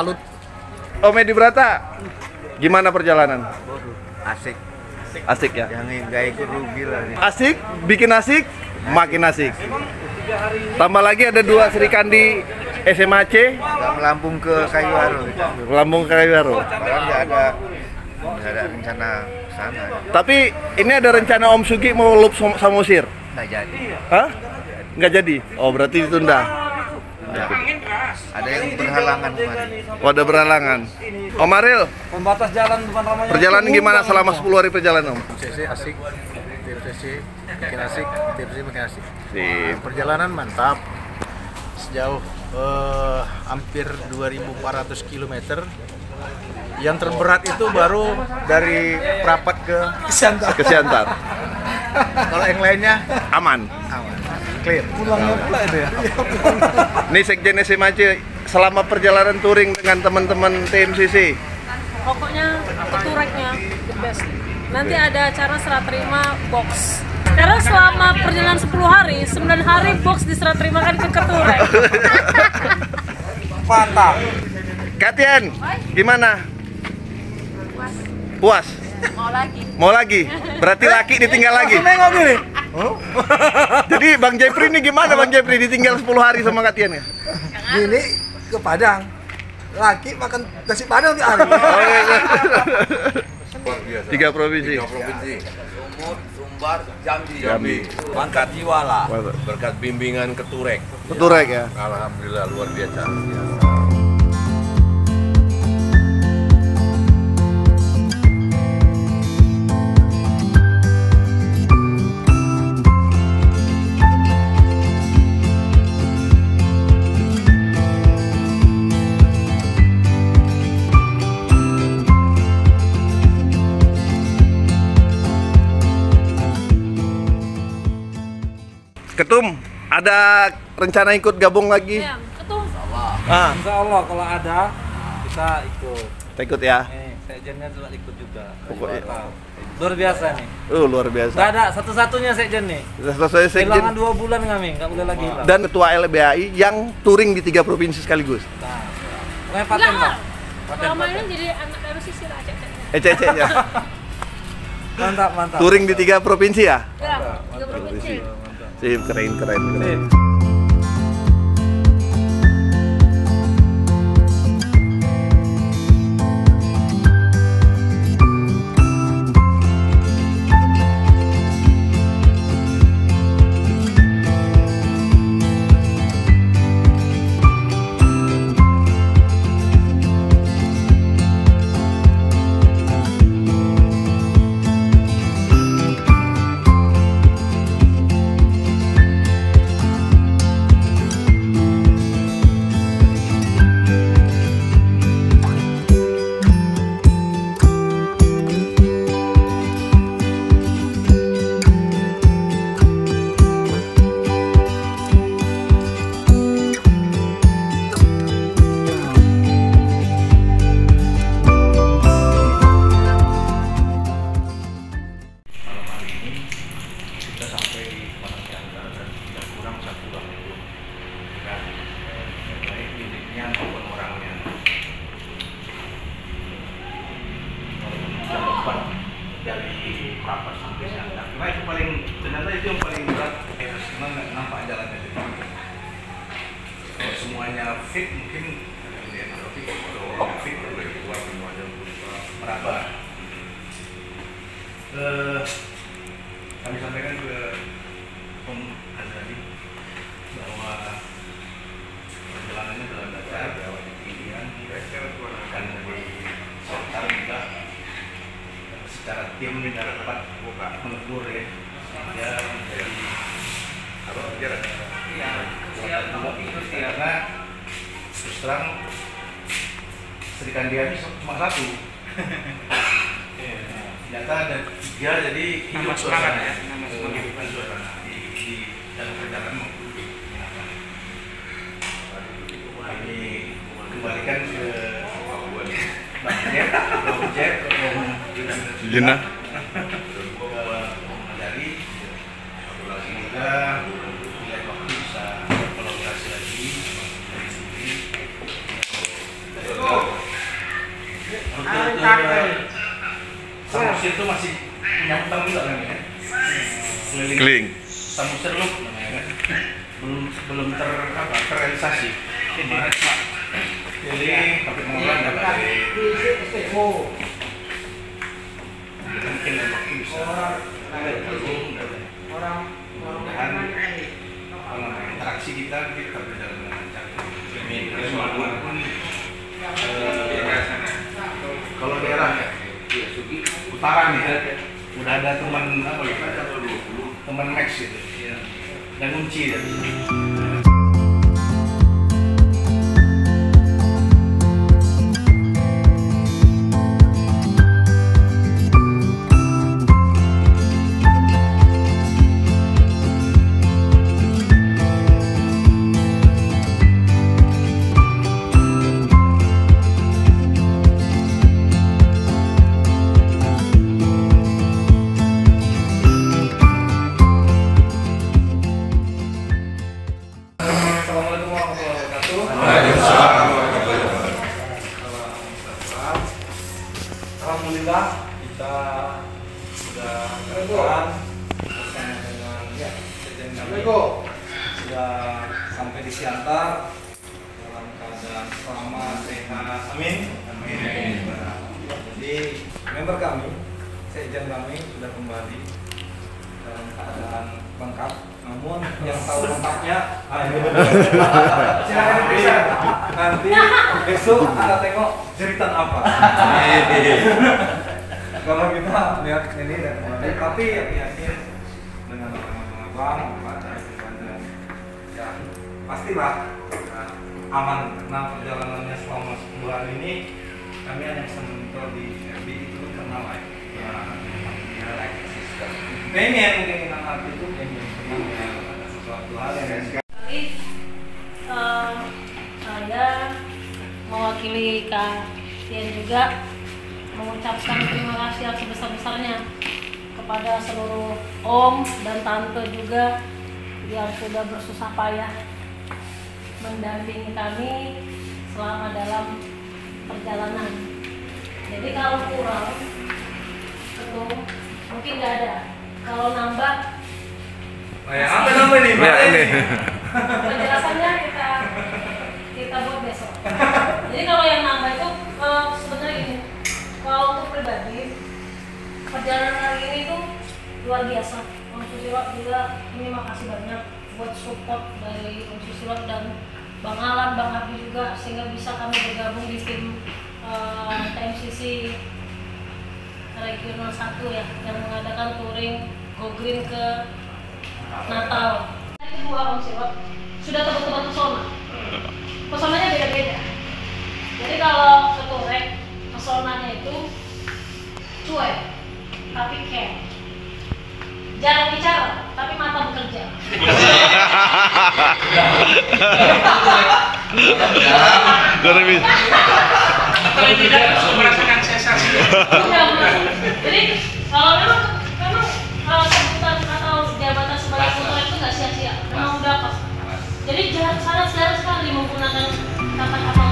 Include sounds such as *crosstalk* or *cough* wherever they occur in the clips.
Salut. Om Edi Brata, gimana perjalanan? asik Asik ya? yang nggak ikut rugi lah nih Asik, bikin asik, makin asik. Tambah lagi ada dua Sri Kandi SMAC, nggak melampung ke kayu aro Lambung Kayuaro. padahal nggak ada nggak ada rencana sana Tapi ini ada rencana Om Sugi mau loop Sam- Samosir. nggak jadi Hah? Nggak jadi? Oh berarti ditunda. Ada yang berhalangan kemarin Wadah berhalangan. Om Aril, Pembatas jalan ramai. perjalanan gimana selama 10 hari perjalanan Om? CC asik, tim CC makin asik, tim CC makin asik. Sip. Perjalanan mantap. Sejauh eh, hampir 2.400 km. Yang terberat itu baru dari Prapat ke Siantar. Ke Siantar. Kalau yang lainnya Aman. aman, clear. Pulangnya pula itu ya. Nih Sekjen SMAC selama perjalanan touring dengan teman-teman TMCC. pokoknya ketureknya the best nanti ada acara serah terima box karena selama perjalanan 10 hari 9 hari box diserah terimakan ke keturek *laughs* Mantap. Katian, gimana? Puas? mau lagi Mau lagi? Berarti laki ditinggal lagi. Gini. *laughs* Jadi Bang Jepri ini gimana Bang Jepri ditinggal 10 hari sama Katian ya? Gini ke Padang. Laki makan nasi Padang di hari. Tiga provinsi. provinsi Sumut, Sumbar, Jambi. Jambi. Mangkat jiwa lah. Berkat bimbingan keturek. Keturek ya. Alhamdulillah luar biasa. Ketum, ada rencana ikut gabung lagi? ya ketum Ah, Insya Allah kalau ada kita ikut. kita ikut ya. Nih, sekjennya juga ikut juga. Pokoknya. Luar biasa nih. Uh, luar Gak biasa. ada satu-satunya sekjen nih. Sudah selesai sekjen Kehilangan dua bulan kami, nggak boleh lagi hilang. dan ketua LBHI yang touring di tiga provinsi sekaligus. Nah, pokoknya paten lah. Paten, selama ini jadi anak dari sisi lah cek cek ECC-nya. *laughs* Mantap, mantap. touring di tiga provinsi ya? ya tiga provinsi save कराइन कराइन कराइन Eh, kami sampaikan ke Om Azali bahwa perjalanannya dalam lancar, bahwa di ketinggian dan di Siantar juga secara tim ini dapat menegur ya. Dia menjadi apa biar iya karena terus terang Sri Kandiani cuma satu. *laughs* Iya, ternyata ada dia jadi hidup suasana ya. ya. nama kehidupan suasana. Di, di dalam perjalanan maupun di kami kembalikan ke Papua dari semoga mulai waktu bisa ya, lagi masih punya hutang juga kan? Ya keliling. Kling. tamu serluk namanya kan? Belum belum ter apa terrealisasi. Kemarin pak keliling. Pengelolaan dapat dari mungkin dalam waktu bisa. Apa namanya? Interaksi kita kita berjalan dengan lancar walaupun eh, kalau daerah ya utara nih ya, udah ada teman apa ya? Teman Max gitu dan kunci ya wabarakatuh. Alhamdulillah kita sudah berjalan bersama dengan sekjen kami. Sudah sampai di Siantar dalam keadaan selamat sehat. Amin. Amin. Jadi member kami sekjen kami sudah kembali dalam keadaan lengkap namun yang tahu lengkapnya *laughs* silakan diperiksa nanti besok kita tengok jeritan apa. *laughs* Kalau kita lihat ini dan kembali tapi yakin dengan abang-abang pada ya pastilah ya, aman. Karena perjalanannya selama sebulan ini kami hanya bisa monitor di FB itu karena like ya, ya like keinginan hati itu pernah ya sesuatu hal yang Kali eh, saya mewakili Kak Tian juga mengucapkan terima kasih yang sebesar-besarnya kepada seluruh om dan tante juga yang sudah bersusah payah mendampingi kami selama dalam perjalanan. Jadi kalau kurang, itu mungkin nggak ada. Kalau nambah, Ya, apa nama ini? Ya ini. penjelasannya kita kita buat besok. Jadi kalau yang nambah itu eh, sebenarnya gini, kalau untuk pribadi perjalanan hari ini tuh luar biasa. Om Susilo juga ini makasih banyak buat support dari Om Susilo dan Bang Alan, Bang Abi juga sehingga bisa kami bergabung di tim eh, TMCC Regional 1 ya yang mengadakan touring Go Green ke Natal. Hari kedua Om Sirot sudah tebak-tebak pesona. Pesonanya beda-beda. Jadi kalau seturek pesonanya itu cuek tapi care. Jarang bicara tapi mata bekerja. Gak bisa. paling tidak merasakan sensasi kalau memang memang kalau sebutan atau jabatan sebagai tutor itu nggak sia-sia, memang udah pas. Jadi sangat jarang sekali menggunakan kata-kata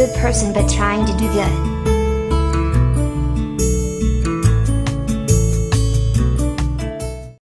good person but trying to do good.